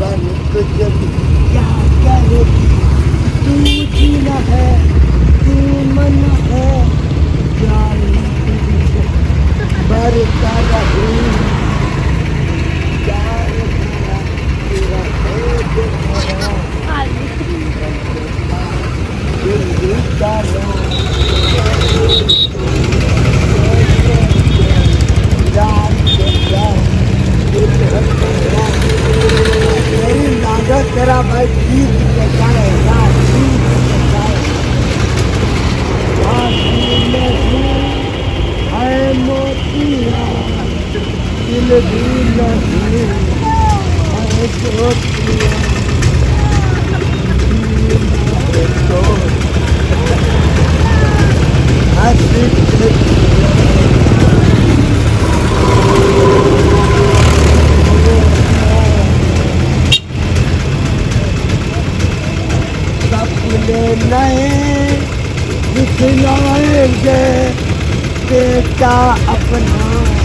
बन तुझ क्या करेगी तू जीना है तू मन है जान तुझसे बरता रही प्यार तेरा तेरा तेरा दिल दिल का तेरा भाई गीत के गाएगा गीत के गाएगा आँखों में हूँ है मोतिया दिल भी नहीं है सपने नए दिखलाएँगे अपना